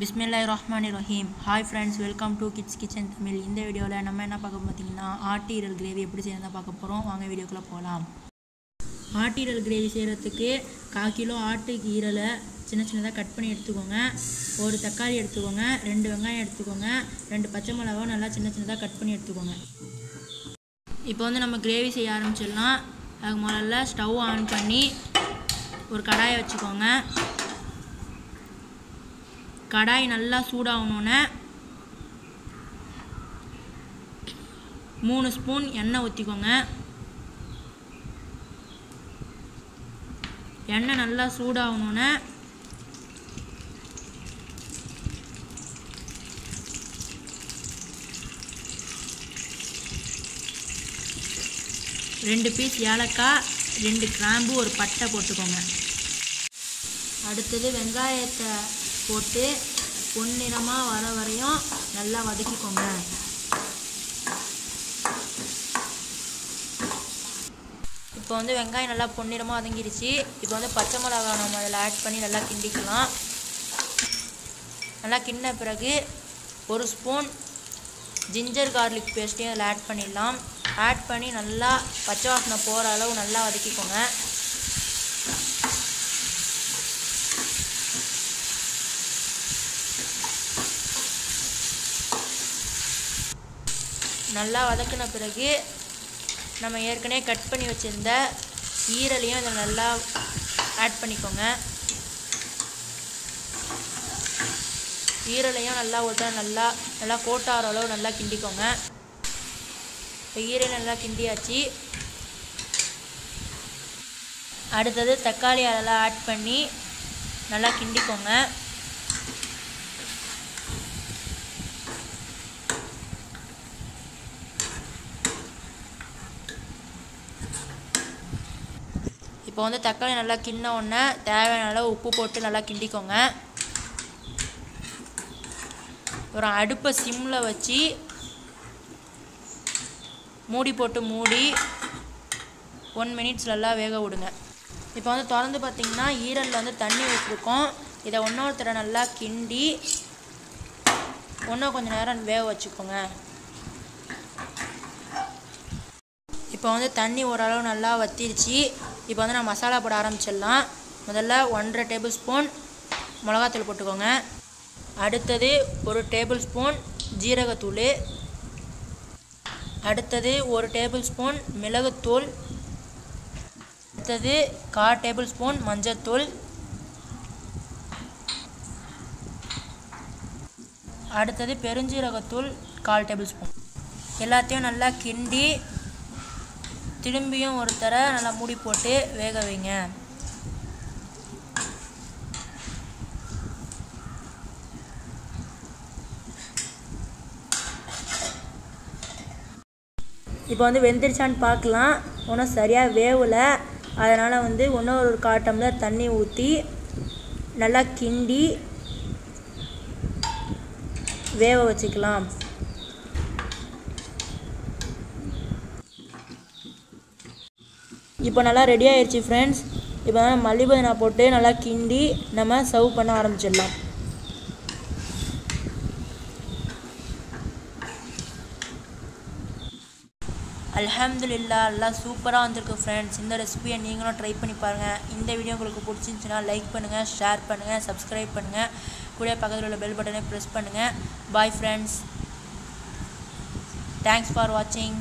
பிஸ்மில்லாய் ரஹ்மான் Rahim hi friends welcome to kids kitchen Tamil இந்த வீடியோவில் நம்ம என்ன பார்க்க பார்த்தீங்கன்னா ஆட்டீரல் கிரேவி எப்படி செய்யறதா பார்க்க போகிறோம் வாங்க வீடியோக்குள்ளே போகலாம் ஆட்டீரல் கிரேவி செய்கிறதுக்கு கால் கிலோ ஆட்டு ஈரலை சின்ன சின்னதாக கட் பண்ணி எடுத்துக்கோங்க. ஒரு தக்காளி எடுத்துக்கோங்க ரெண்டு வெங்காயம் எடுத்துக்கோங்க ரெண்டு பச்சை மிளகாவும் நல்லா சின்ன சின்னதாக கட் பண்ணி எடுத்துக்கோங்க. இப்போ வந்து நம்ம கிரேவி செய்ய ஆரம்பிச்சிடலாம். அதுக்கு முதல்ல ஸ்டவ் ஆன் பண்ணி ஒரு கடாயை வச்சுக்கோங்க. கடாய் நல்லா சூடாகணுன்னு மூணு ஸ்பூன் எண்ணெய் ஊற்றிக்கோங்க. எண்ணெய் நல்லா சூடாகணுன்னு ரெண்டு பீஸ் ஏலக்காய் ரெண்டு கிராம்பு ஒரு பட்டை போட்டுக்கோங்க. அடுத்தது வெங்காயத்தை போட்டு பொன்னிறமாக வர வரையும் நல்லா வதக்கிக்கோங்க. இப்போ வந்து வெங்காயம் நல்லா பொன்னிறமாக வதங்கிருச்சு. இப்போ வந்து பச்சை மிளகா நம்ம அதில் ஆட் பண்ணி நல்லா கிண்டிக்கலாம். நல்லா கிண்டின பிறகு ஒரு ஸ்பூன் ஜிஞ்சர் கார்லிக் பேஸ்ட்டையும் அதில் ஆட் பண்ணிடலாம். ஆட் பண்ணி நல்லா பச்சை வாசனை போகிற அளவு நல்லா வதக்கிக்கோங்க. நல்லா வதக்கின பிறகு நம்ம ஏற்கனவே கட் பண்ணி வச்சுருந்த ஈரலையும் இதை நல்லா ஆட் பண்ணிக்கோங்க. ஈரலையும் நல்லா ஒரு நல்லா நல்லா கோட்டாகிற அளவு நல்லா கிண்டிக்கோங்க. இப்போ ஈரல் நல்லா கிண்டியாச்சு. அடுத்தது தக்காளி அதெல்லாம் ஆட் பண்ணி நல்லா கிண்டிக்கோங்க. இப்போ வந்து தக்காளி நல்லா கிண்ண உடனே தேவையான அளவு உப்பு போட்டு நல்லா கிண்டிக்கோங்க. அப்புறம் அடுப்பை சிம்மில் வச்சு மூடி போட்டு மூடி ஒன் மினிட்ஸ் நல்லா வேக விடுங்க. இப்போ வந்து திறந்து பார்த்தீங்கன்னா ஈரலில் வந்து தண்ணி விட்டுருக்கோம் இதை ஒன்றொருத்தர நல்லா கிண்டி இன்னும் கொஞ்சம் நேரம் வேக வச்சுக்கோங்க. இப்போ வந்து தண்ணி ஓரளவு நல்லா வத்திருச்சு. இப்போ வந்து நான் மசாலா போட ஆரம்பிச்சிடலாம். முதல்ல ஒன்றரை டேபிள் ஸ்பூன் மிளகாத்தூள் போட்டுக்கோங்க. அடுத்தது ஒரு டேபிள் ஸ்பூன் ஜீரகத்தூள். அடுத்தது ஒரு டேபிள் ஸ்பூன் மிளகுத்தூள். அடுத்தது கால் டேபிள் ஸ்பூன் மஞ்சத்தூள். அடுத்தது பெருஞ்சீரகத்தூள் கால் டேபிள் ஸ்பூன். எல்லாத்தையும் நல்லா கிண்டி திரும்பியும் ஒரு தர நல்லா மூடி போட்டு வேக வைங்க. இப்போ வந்து வெந்துருச்சான்னு பார்க்கலாம். ஒன்றும் சரியாக வேவலை. அதனால் வந்து இன்னும் ஒரு கால் டம்ளர் தண்ணி ஊற்றி நல்லா கிண்டி வேக வச்சுக்கலாம். இப்போ நல்லா ரெடி ஆயிடுச்சு ஃப்ரெண்ட்ஸ் இப்போ நல்லா மல்லிபதினா போட்டு நல்லா கிண்டி நம்ம சர்வ் பண்ண ஆரம்பிச்சிடலாம். அல்ஹம்துலில்லா எல்லாம் சூப்பராக வந்திருக்கு ஃப்ரெண்ட்ஸ் இந்த ரெசிபியை நீங்களும் ட்ரை பண்ணி பாருங்கள் இந்த வீடியோ உங்களுக்கு பிடிச்சிருந்துச்சுன்னா லைக் பண்ணுங்கள் ஷேர் பண்ணுங்கள் சப்ஸ்கிரைப் பண்ணுங்கள் கூட பக்கத்தில் உள்ள பெல் பட்டனை ப்ரெஸ் பண்ணுங்கள் பாய் ஃப்ரெண்ட்ஸ் தேங்க்ஸ் ஃபார் வாட்சிங்